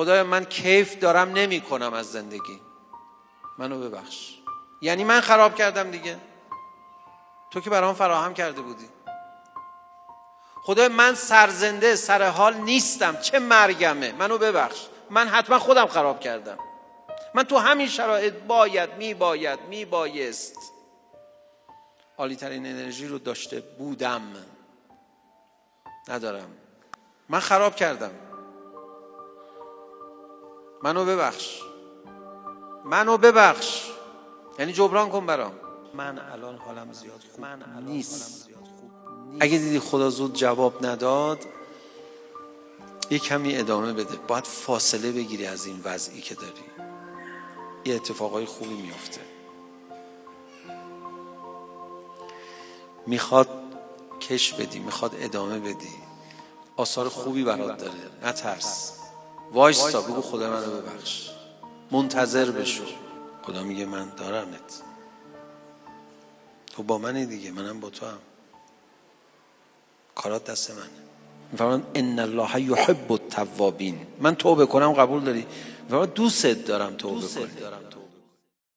خدای من کیف دارم نمی کنم از زندگی. منو ببخش. یعنی من خراب کردم دیگه. تو که برام فراهم کرده بودی. خدای من سرزنده سر حال نیستم. چه مرگمه؟ منو ببخش. من حتما خودم خراب کردم. من تو همین شرایط باید می باید می بایست عالی ترین انرژی رو داشته بودم. ندارم. من خراب کردم. منو ببخش. منو ببخش. یعنی جبران کن برام. من الان حالم زیاد خوب من نیست. اگه دیدی خدا زود جواب نداد یه کمی ادامه بده. باید فاصله بگیری از این وضعی که داری. یه اتفاقای خوبی میفته. می‌خواد کش بدی می‌خواد ادامه بدی. آثار خوبی برات داره. نترس. وایستا بگو خدا منو ببخش. منتظر بشو. خدا میگه من دارمت. تو با منی دیگه منم با تو هم کارات دست منه. میفرمان ان الله یحب التوابین. من توبه کنم قبول داری؟ میفرمان دوست دارم توبه کنی.